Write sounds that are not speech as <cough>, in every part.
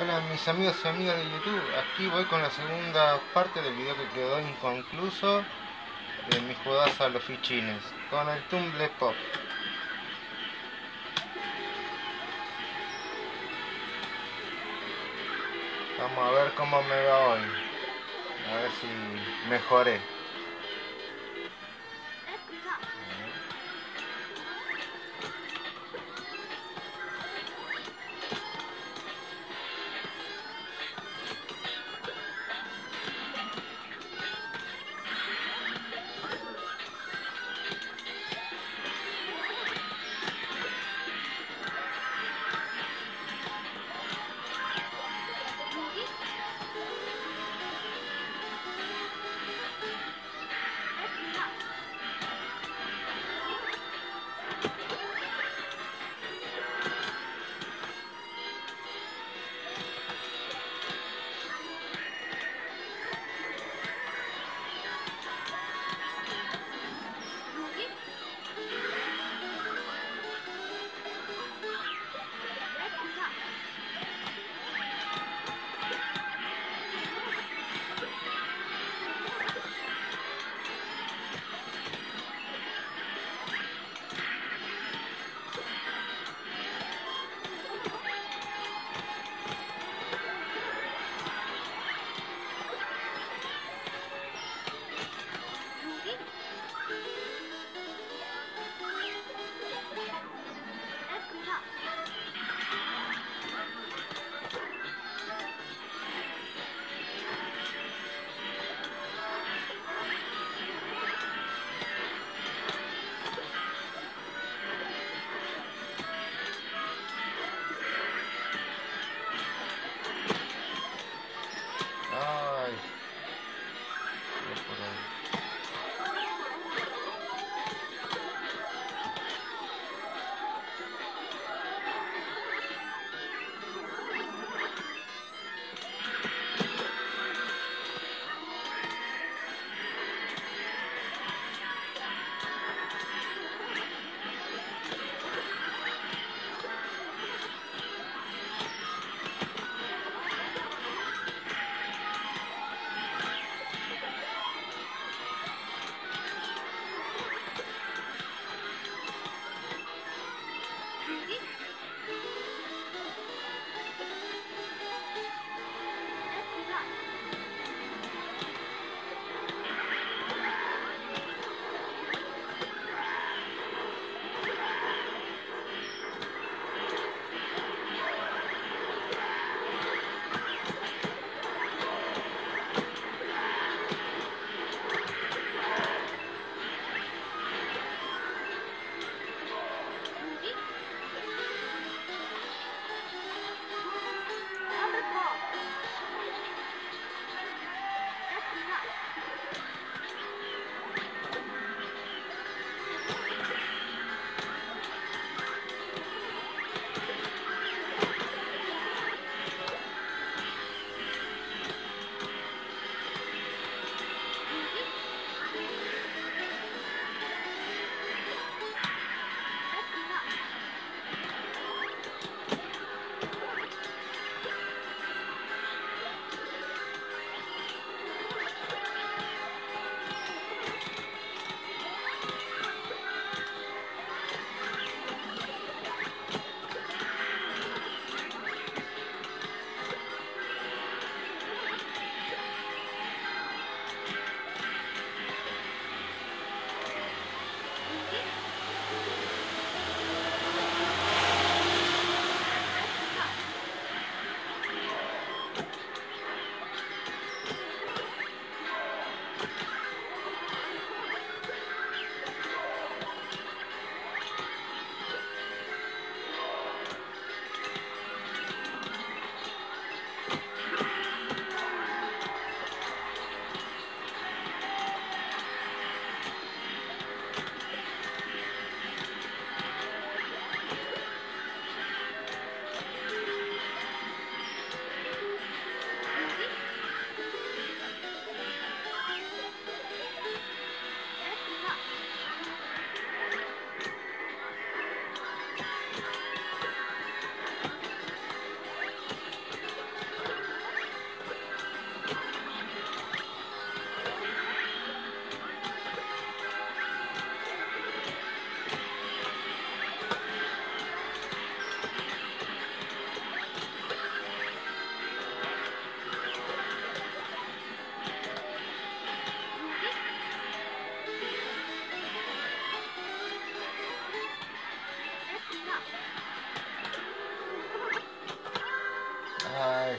Hola mis amigos y amigas de YouTube, aquí voy con la segunda parte del video que quedó inconcluso de mis jugadas a los fichines con el Tumble Pop. Vamos a ver cómo me va hoy, a ver si mejoré.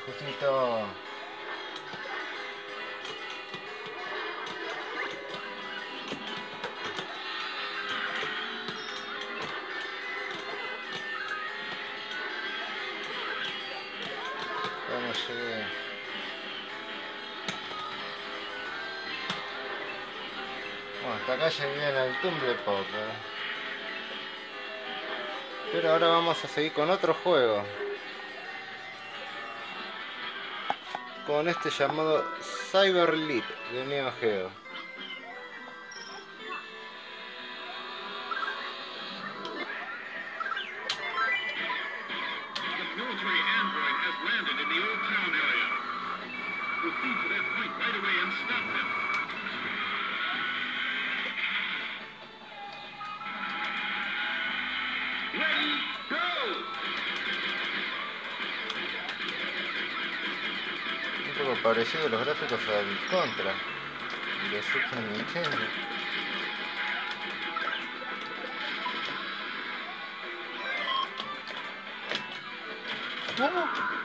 Justito. Llegué. Bueno, hasta acá llegué en el Tumble Pop. eh. Pero ahora vamos a seguir con otro juego. Con este llamado Cyber de Neo Geo. A los gráficos al Contra de Super Nintendo. Eh,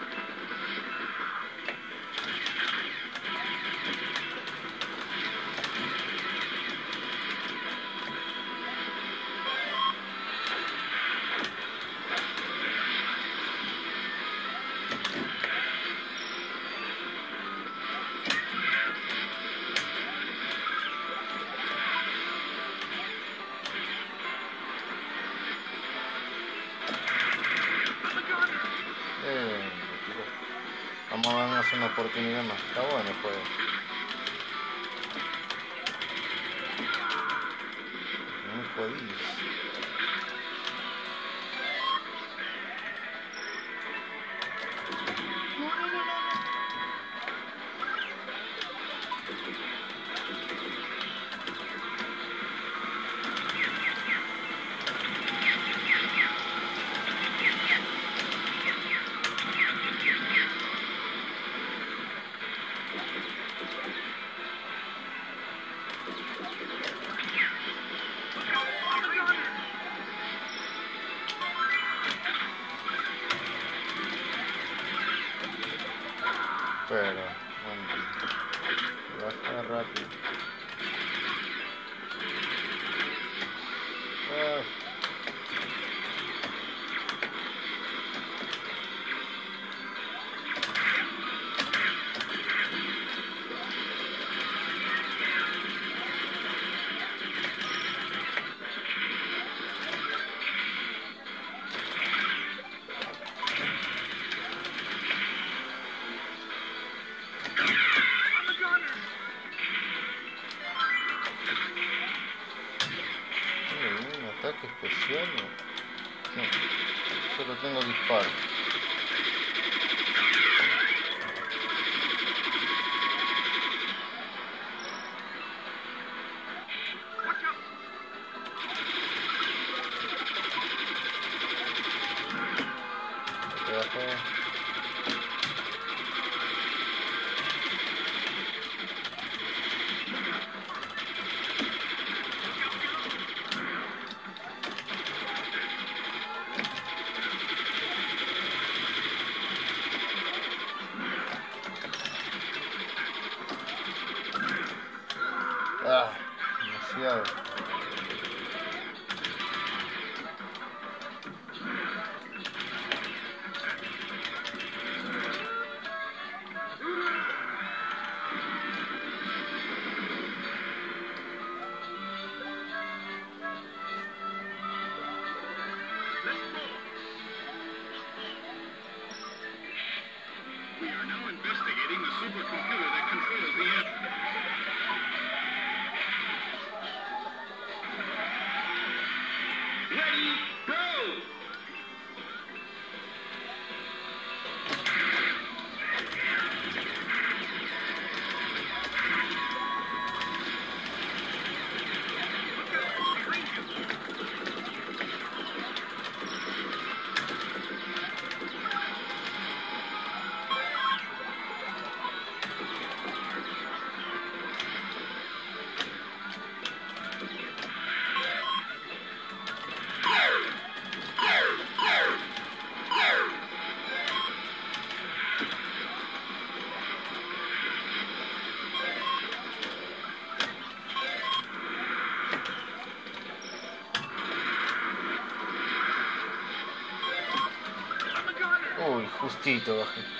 Justito bajé.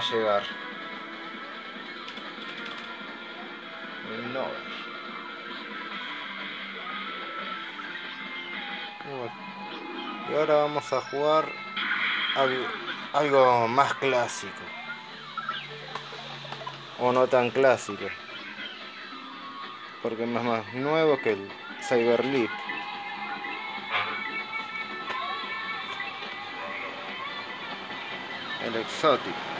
A llegar. Nover. Y ahora vamos a jugar algo, más clásico. O no tan clásico. Porque es más, nuevo que el Cyber Leap. El exótico.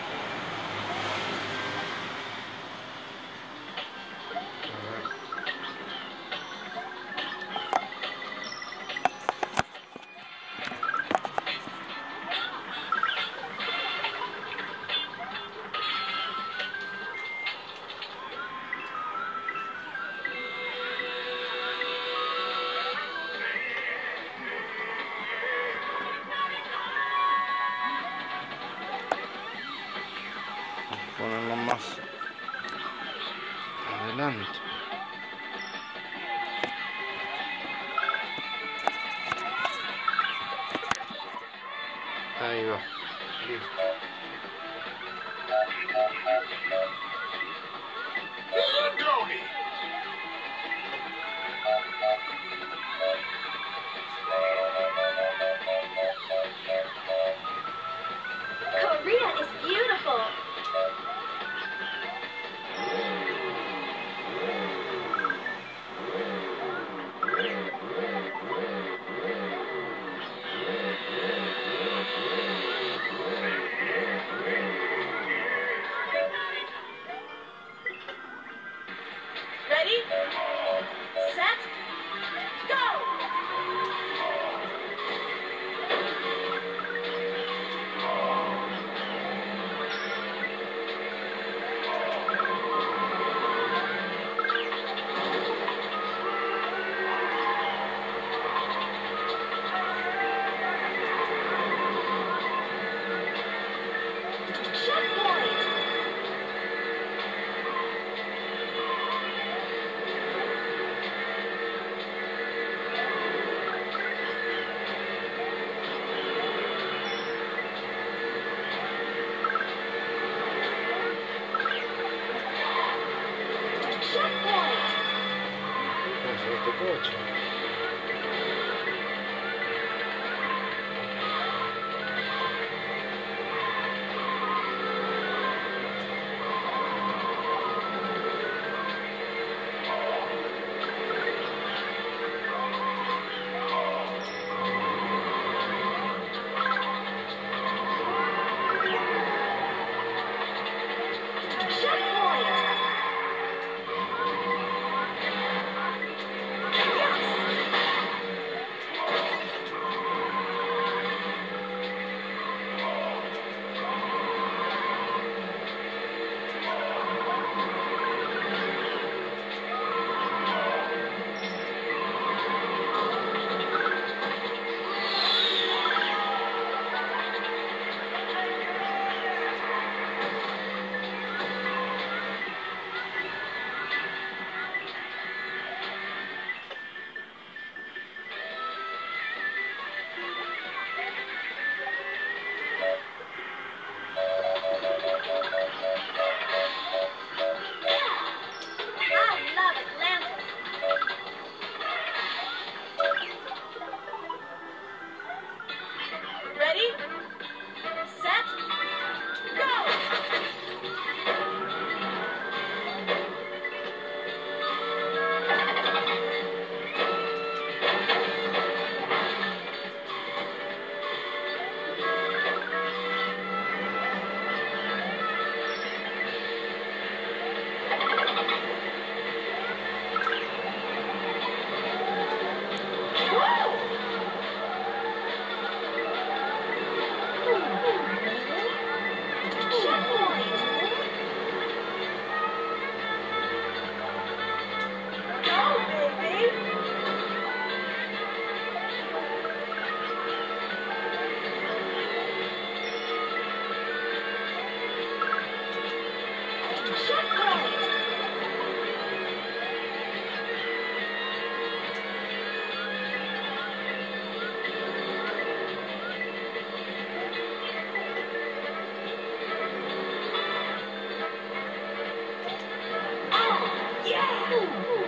Yeah! <laughs>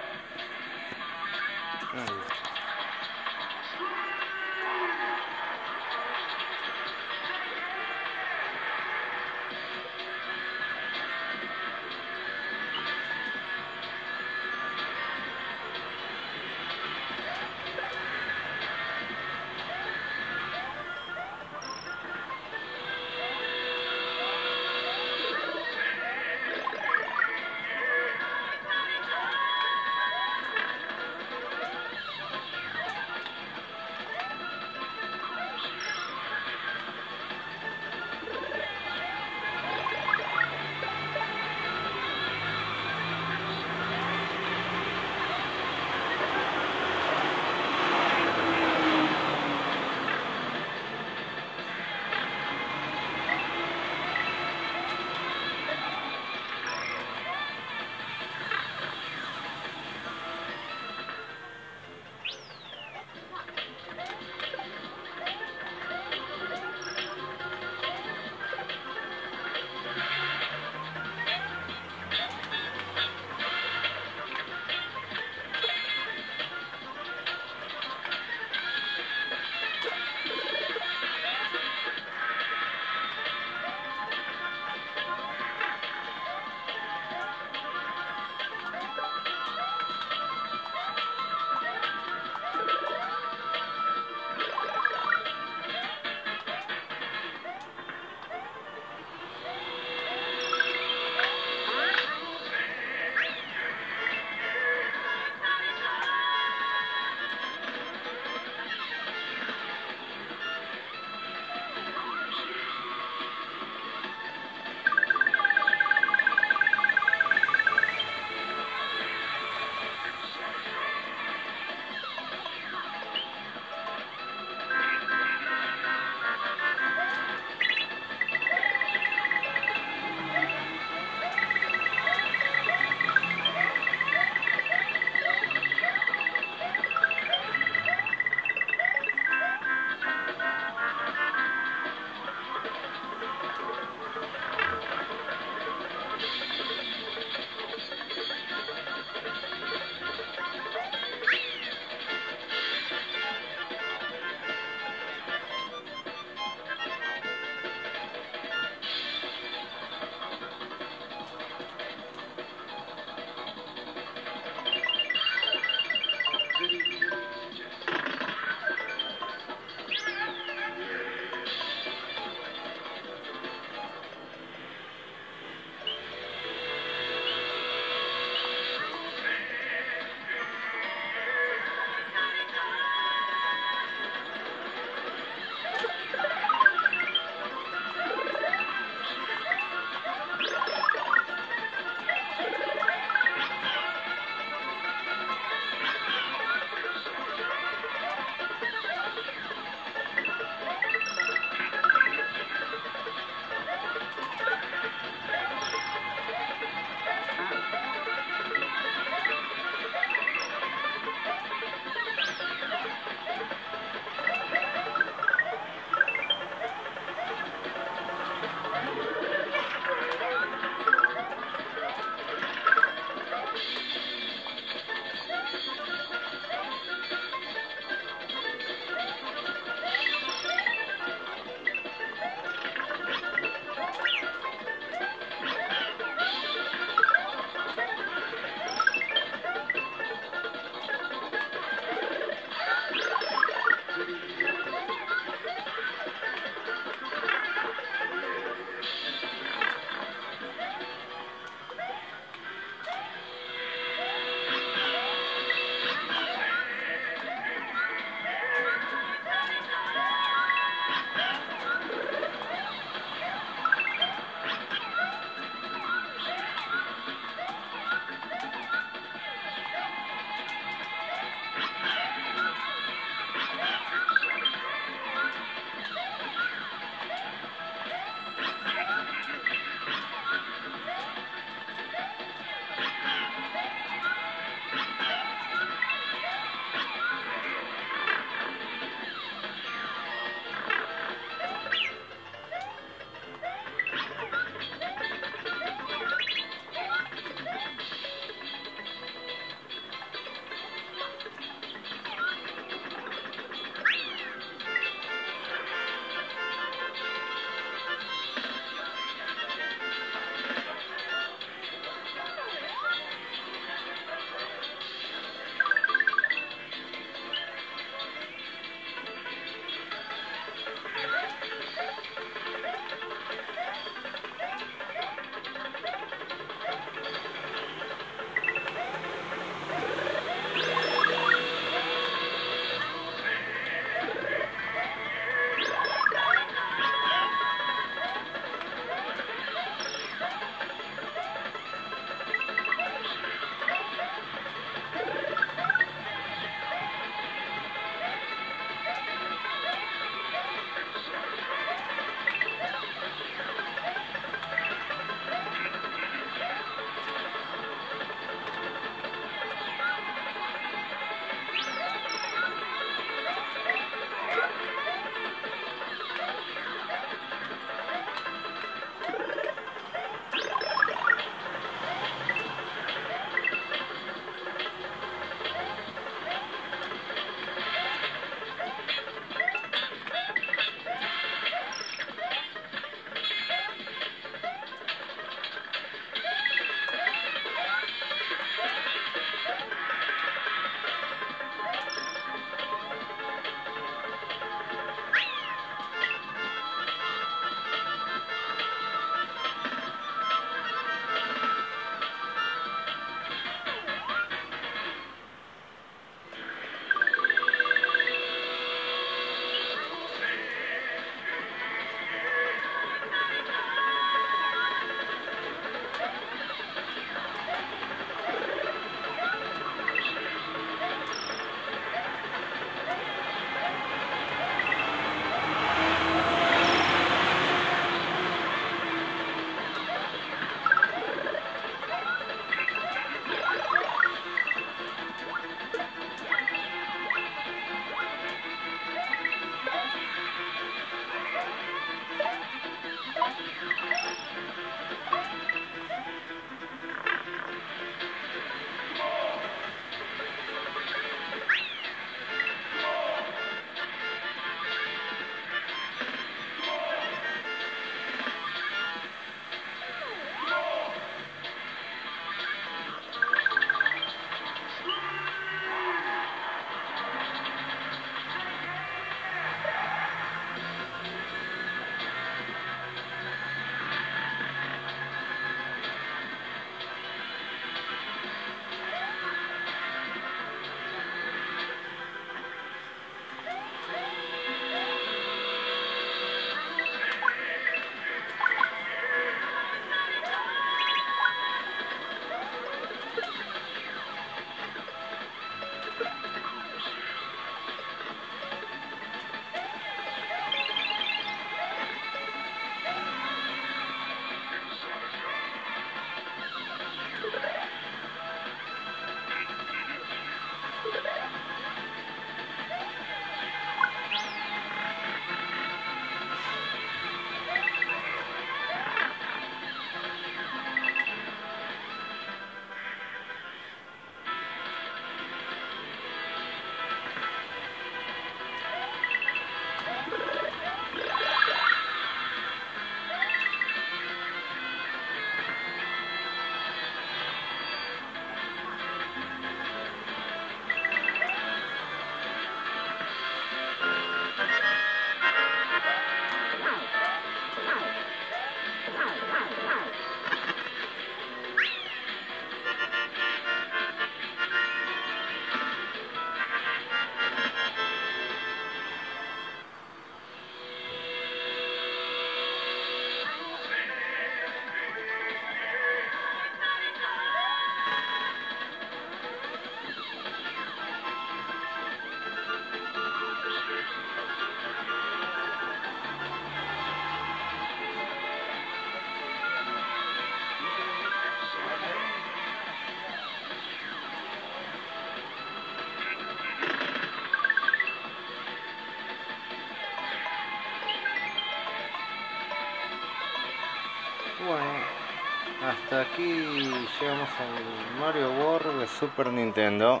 Super Nintendo.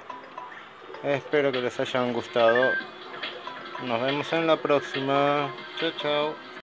Espero que les hayan gustado. Nos vemos en la próxima. Chao, chao.